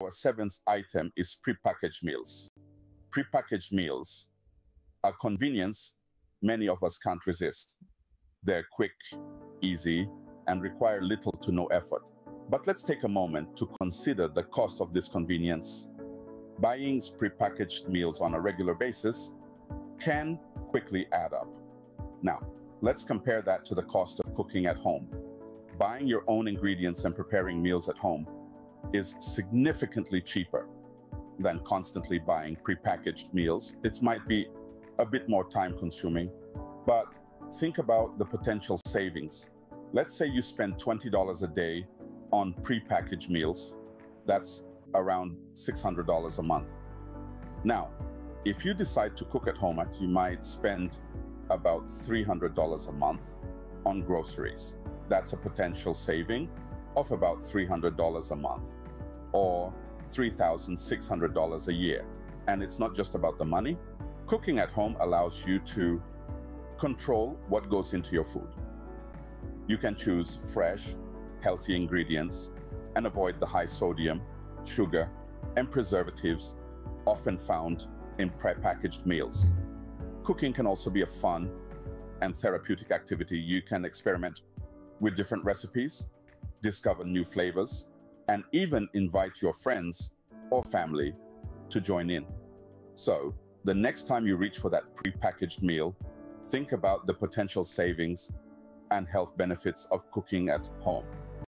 Our seventh item is prepackaged meals. Prepackaged meals are convenience many of us can't resist. They're quick, easy, and require little to no effort. But let's take a moment to consider the cost of this convenience. Buying prepackaged meals on a regular basis can quickly add up. Now, let's compare that to the cost of cooking at home. Buying your own ingredients and preparing meals at home is significantly cheaper than constantly buying prepackaged meals. It might be a bit more time consuming, but think about the potential savings. Let's say you spend $20 a day on prepackaged meals. That's around $600 a month. Now, if you decide to cook at home, you might spend about $300 a month on groceries. That's a potential saving of about $300 a month or $3,600 a year. And it's not just about the money. Cooking at home allows you to control what goes into your food. You can choose fresh, healthy ingredients and avoid the high sodium, sugar, and preservatives often found in prepackaged meals. Cooking can also be a fun and therapeutic activity. You can experiment with different recipes, discover new flavors, and even invite your friends or family to join in. So, the next time you reach for that prepackaged meal, think about the potential savings and health benefits of cooking at home.